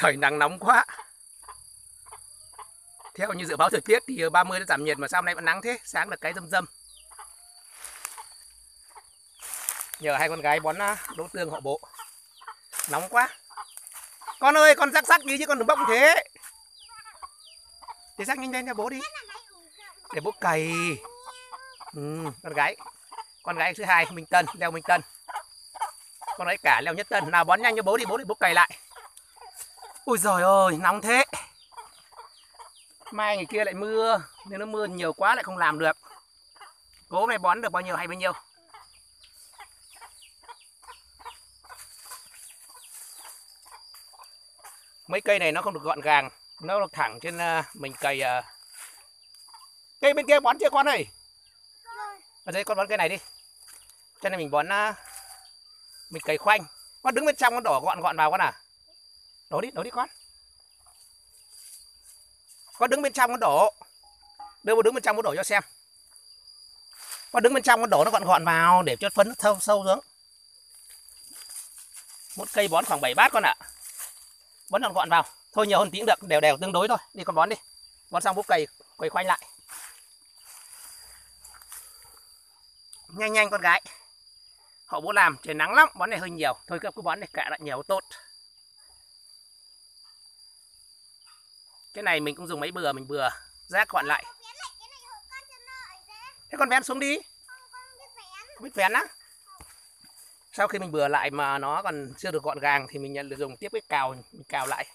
Trời nắng nóng quá. Theo như dự báo thời tiết thì ờ, 30 nó giảm nhiệt mà sao hôm nay vẫn nắng thế, sáng là cái dâm dâm. Nhờ hai con gái bón đỗ tương họ bộ. Nóng quá. Con ơi, con rắc rắc đi chứ con đừng bốc thế. thế rắc nhanh lên cho bố đi. Để bố cày. Ừ, con gái. Con gái thứ hai Minh Tân, leo Minh Tân. Con gái cả leo nhất Tân. Nào bón nhanh cho bố đi, bố đi bố cày lại. Ôi giời ơi, nóng thế. Mai ngày kia lại mưa, nếu nó mưa nhiều quá lại không làm được. Cố này bón được bao nhiêu hay bao nhiêu. Mấy cây này nó không được gọn gàng, nó được thẳng trên ờ, mình cày. Ờ. Cây bên kia bón chưa con ơi? Ở đây con bón cây này đi. Cho nên mình bón ờ, mình cày khoanh. Con đứng bên trong con đổ gọn gọn vào con à? Đổ đi, đổ đi con. Con đứng bên trong con đổ. Đưa con đứng bên trong con đổ cho xem. Con đứng bên trong con đổ nó gọn gọn vào để cho phấn nó sâu sâu xuống. Một cây bón khoảng 7 bát con ạ. À. Bón gọn gọn vào. Thôi nhiều hơn tí cũng được, đều đều tương đối thôi. Đi con bón đi. Bón xong bút cày quay khoanh lại. Nhanh nhanh con gái. Họ bố làm trời nắng lắm, bón này hơi nhiều. Thôi cứ bón này cả lại nhiều tốt. Cái này mình cũng dùng mấy bừa mình bừa. Rác gọn lại. Thế con vén xuống đi. Không biết vén á. Sau khi mình bừa lại mà nó còn chưa được gọn gàng thì mình dùng tiếp cái cào mình cào lại.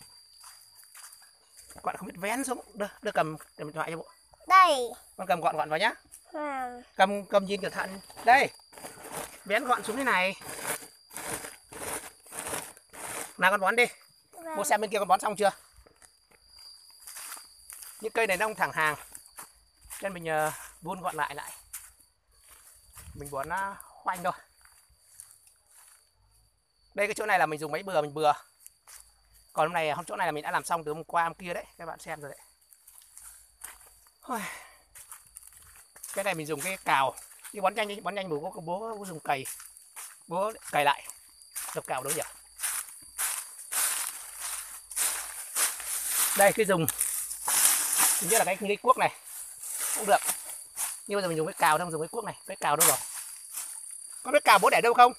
Bạn không biết vén xuống. Đưa đưa cầm cầm điện thoại cho bộ. Đây. Con cầm gọn gọn vào nhá. À. cầm cầm nhìn cẩn thận. Đây. Vén gọn xuống thế này. Nào con bón đi. Vâng. bố xem bên kia con bón xong chưa những cây này nó không thẳng hàng. Nên mình uh, gọn lại lại. Mình bón nó khoanh thôi. Đây cái chỗ này là mình dùng máy bừa mình bừa. Còn hôm này hôm chỗ này là mình đã làm xong từ hôm qua hôm kia đấy. Các bạn xem rồi đấy. Cái này mình dùng cái cào. Đi bón nhanh đi bón nhanh bố bố, bố, dùng cày. Bố cày lại. Đập cào đối nhỉ? Đây cái dùng thứ nhất là cái cái cuốc này. Cũng được. Nhưng bây giờ mình dùng cái cào không dùng cái cuốc này cái cào đâu rồi? Có cái cào bố để đâu không?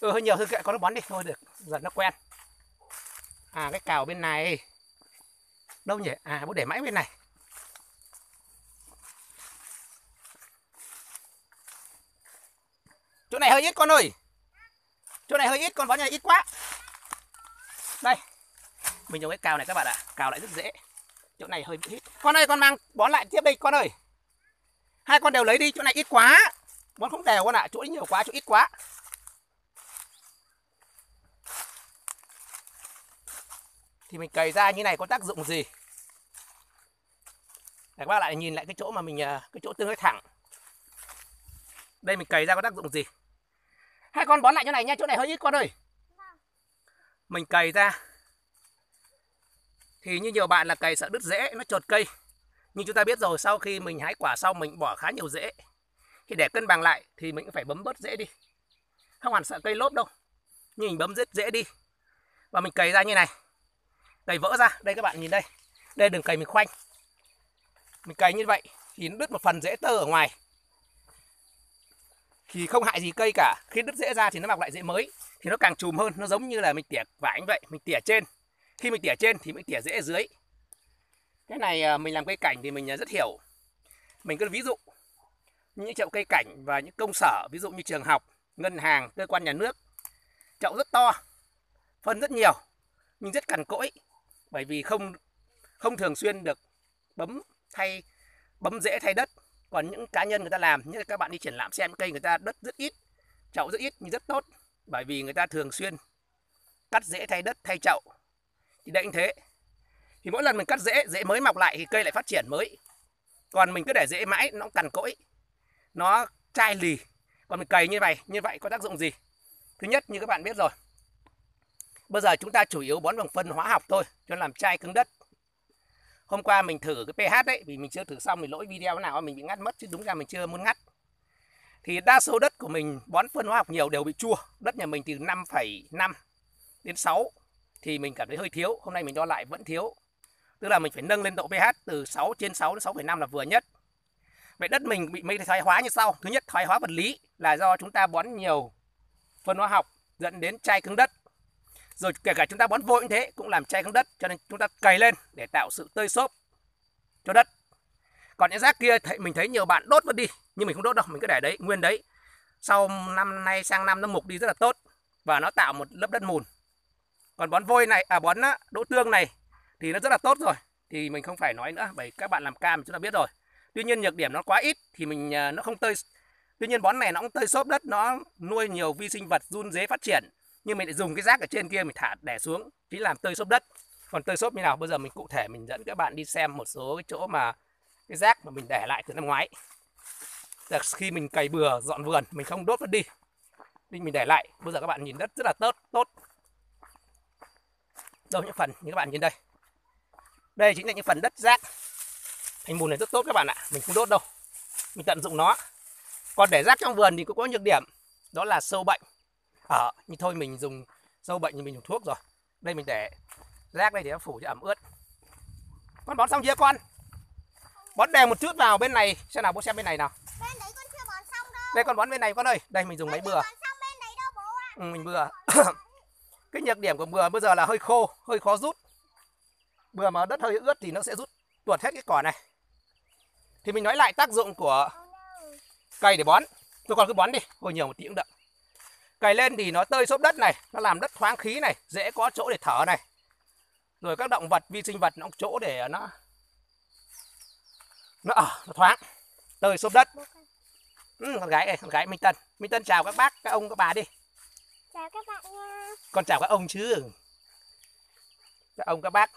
Ừ hơi nhiều thôi kệ có nó bón đi. Thôi được. Dần nó quen. À cái cào bên này. Đâu nhỉ? À bố để mãi bên này. Chỗ này hơi ít con ơi. Chỗ này hơi ít con bón này ít quá đây. Mình dùng cái cào này các bạn ạ. Cào lại rất dễ. Chỗ này hơi bị ít con ơi, con mang, bón lại tiếp đây con ơi. Hai con đều lấy đi, chỗ này ít quá. Bón không đều con ạ, chỗ nhiều quá, chỗ ít quá. Thì mình cày ra như này có tác dụng gì? Để các bác lại nhìn lại cái chỗ mà mình à, cái chỗ tương đối thẳng. Đây mình cày ra có tác dụng gì? Hai con bón lại chỗ này nha, chỗ này hơi ít con ơi mình cày ra. Thì như nhiều bạn là cày sợ đứt rễ, nó chột cây. Nhưng chúng ta biết rồi, sau khi mình hái quả xong, mình bỏ khá nhiều rễ. Thì để cân bằng lại thì mình cũng phải bấm bớt rễ đi. Không hẳn sợ cây lốp đâu. Nhưng mình bấm rất dễ đi. Và mình cày ra như này. Cày vỡ ra. Đây các bạn nhìn đây. Đây đừng cày mình khoanh. Mình cày như vậy thì nó đứt một phần rễ tơ ở ngoài. Thì không hại gì cây cả. Khi đứt rễ ra thì nó mọc lại rễ mới thì nó càng chùm hơn, nó giống như là mình tỉa vải như vậy, mình tỉa trên. Khi mình tỉa trên thì mình tỉa dễ dưới. Cái này à, mình làm cây cảnh thì mình à, rất hiểu. Mình cứ ví dụ những chậu cây cảnh và những công sở, ví dụ như trường học, ngân hàng, cơ quan nhà nước, chậu rất to, phân rất nhiều, nhưng rất cằn cỗi, bởi vì không không thường xuyên được bấm thay, bấm rễ thay đất. Còn những cá nhân người ta làm, như các bạn đi triển lãm xem, cây người ta đất rất ít, chậu rất ít nhưng rất tốt bởi vì người ta thường xuyên cắt rễ thay đất, thay chậu. Thì đây như thế. Thì mỗi lần mình cắt rễ rễ mới mọc lại thì cây lại phát triển mới. Còn mình cứ để rễ mãi, nó cằn cỗi. Nó chai lì. Còn mình cày như vậy như vậy có tác dụng gì? Thứ nhất, như các bạn biết rồi. Bây giờ chúng ta chủ yếu bón bằng phân hóa học thôi, cho làm chai cứng đất. Hôm qua mình thử cái pH đấy, vì mình chưa thử xong mình lỗi video nào mình bị ngắt mất, chứ đúng ra mình chưa muốn ngắt thì đa số đất của mình bón phân hóa học nhiều đều bị chua. Đất nhà mình từ 5,5 đến 6 thì mình cảm thấy hơi thiếu. Hôm nay mình đo lại vẫn thiếu. Tức là mình phải nâng lên độ pH từ 6 trên 6 đến 6,5 là vừa nhất. Vậy đất mình bị mấy thoái hóa như sau. Thứ nhất thoái hóa vật lý là do chúng ta bón nhiều phân hóa học dẫn đến chai cứng đất. Rồi kể cả chúng ta bón vội như thế cũng làm chai cứng đất cho nên chúng ta cày lên để tạo sự tơi xốp cho đất còn những rác kia mình thấy nhiều bạn đốt vẫn đi, nhưng mình không đốt đâu, mình cứ để đấy, nguyên đấy. Sau năm nay sang năm nó mục đi rất là tốt, và nó tạo một lớp đất mùn. Còn bón vôi này à bón đỗ tương này, thì nó rất là tốt rồi. Thì mình không phải nói nữa, bởi các bạn làm cam chúng ta biết rồi. Tuy nhiên nhược điểm nó quá ít, thì mình à, nó không tơi tuy nhiên bón này nó cũng tơi xốp đất, nó nuôi nhiều vi sinh vật run dế phát triển. Nhưng mình lại dùng cái rác ở trên kia mình thả đẻ xuống chính làm tơi xốp đất. Còn tơi xốp như nào, bây giờ mình cụ thể mình dẫn các bạn đi xem một số cái chỗ mà cái rác mà mình để lại từ năm ngoái. Là khi mình cày bừa dọn vườn mình không đốt vứt đi. Nên mình để lại. Bây giờ các bạn nhìn đất rất là tốt tốt. Đâu những phần như các bạn nhìn đây. Đây chính là những phần đất rác. Thành bùn này rất tốt các bạn ạ. Mình không đốt đâu. Mình tận dụng nó. Còn để rác trong vườn thì cũng có nhược điểm. Đó là sâu bệnh. Ở à, như thôi mình dùng sâu bệnh thì mình dùng thuốc rồi. Đây mình để rác đây để nó phủ cho ẩm ướt. Con bón xong chưa con? Bón đều một chút vào bên này. Xem nào bố xem bên này nào. Bên đấy con chưa bón xong đâu. Đây con bón bên này con ơi. Đây mình dùng máy bừa. ừ, mình bừa. Cái nhược điểm của bừa bây giờ là hơi khô hơi khó rút. Bừa mà đất hơi ướt thì nó sẽ rút tuột hết cái cỏ này. Thì mình nói lại tác dụng của cây để bón. Tôi còn cứ bón đi hồi nhiều một tí cũng đậm cày lên thì nó tơi xốp đất này nó làm đất thoáng khí này dễ có chỗ để thở này. Rồi các động vật vi sinh vật nó có chỗ để nó nó ở nó thoáng. Tơi xốp đất. Ừ, con gái này con gái minh tân. Minh tân chào các bác các ông các bà đi. Chào các bạn nha. Con chào các ông chứ. Các ông các bác.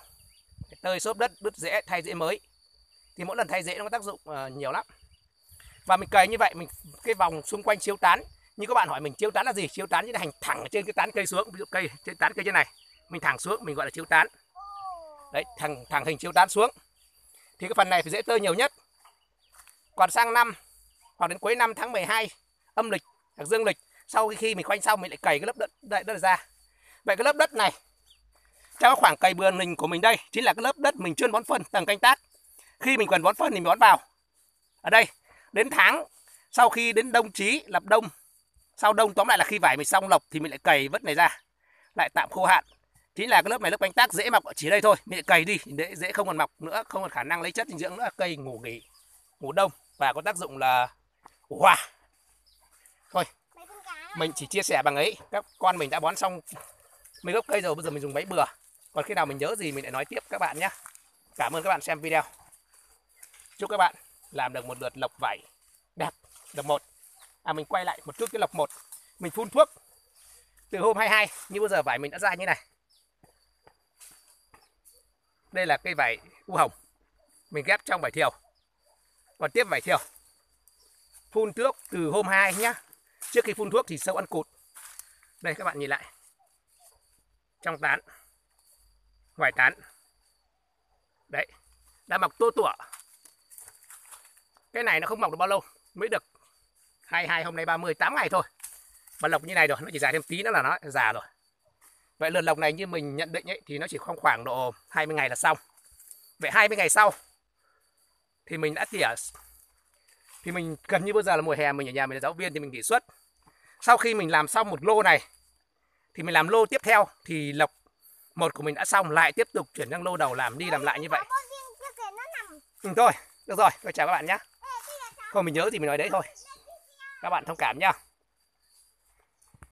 Tơi xốp đất đứt rễ thay rễ mới. Thì mỗi lần thay rễ nó có tác dụng uh, nhiều lắm. Và mình cày như vậy mình cái vòng xung quanh chiếu tán. Như các bạn hỏi mình chiếu tán là gì? Chiếu tán như là hành thẳng trên cái tán cây xuống. Ví dụ cây trên tán cây trên này. Mình thẳng xuống mình gọi là chiếu tán. Đấy thẳng thẳng hình chiếu tán xuống thì cái phần này phải dễ tơi nhiều nhất. Còn sang năm, hoặc đến cuối năm tháng 12 âm lịch hoặc dương lịch, sau khi mình khoanh xong mình lại cày cái lớp đất đây đất ra. Vậy cái lớp đất này trong khoảng cày bừa mình của mình đây, chính là cái lớp đất mình chuyên bón phân, tầng canh tác. Khi mình cần bón phân thì mình bón vào. Ở đây, đến tháng, sau khi đến đông chí, lập đông, sau đông tóm lại là khi vải mình xong lọc thì mình lại cày vất này ra. Lại tạm khô hạn chính là cái lớp này lớp canh tác dễ mọc chỉ đây thôi mình cày đi để dễ không còn mọc nữa, không còn khả năng lấy chất dinh dưỡng nữa. Cây ngủ nghỉ, ngủ đông và có tác dụng là hòa. Thôi, mình chỉ chia sẻ bằng ấy. Các con mình đã bón xong mấy gốc cây rồi, bây giờ mình dùng máy bừa. Còn khi nào mình nhớ gì mình lại nói tiếp các bạn nhé. Cảm ơn các bạn xem video. Chúc các bạn làm được một lượt lọc vải đẹp đợt một. À mình quay lại một chút cái lọc một. Mình phun thuốc từ hôm 22 như bây giờ vải mình đã ra như này đây là cây vải u hồng. Mình ghép trong vải thiều. Còn tiếp vải thiều. Phun thuốc từ hôm 2 nhá. Trước khi phun thuốc thì sâu ăn cụt. Đây, các bạn nhìn lại. Trong tán. Ngoài tán. Đấy. Đã mọc tua tủa. Cái này nó không mọc được bao lâu. Mới được 22 hôm nay 30 8 ngày thôi. Mà lộc như này rồi, nó chỉ dài thêm tí nữa là nó già rồi vậy lượt lộc này như mình nhận định ấy thì nó chỉ không khoảng độ 20 ngày là xong. Vậy 20 ngày sau thì mình đã tỉa thì mình gần như bây giờ là mùa hè mình ở nhà mình là giáo viên thì mình nghỉ suất. Sau khi mình làm xong một lô này thì mình làm lô tiếp theo thì lộc một của mình đã xong lại tiếp tục chuyển sang lô đầu làm đi làm lại như vậy. Ừ, thôi được rồi tôi chào các bạn nhé không mình nhớ thì mình nói đấy thôi. Các bạn thông cảm nhá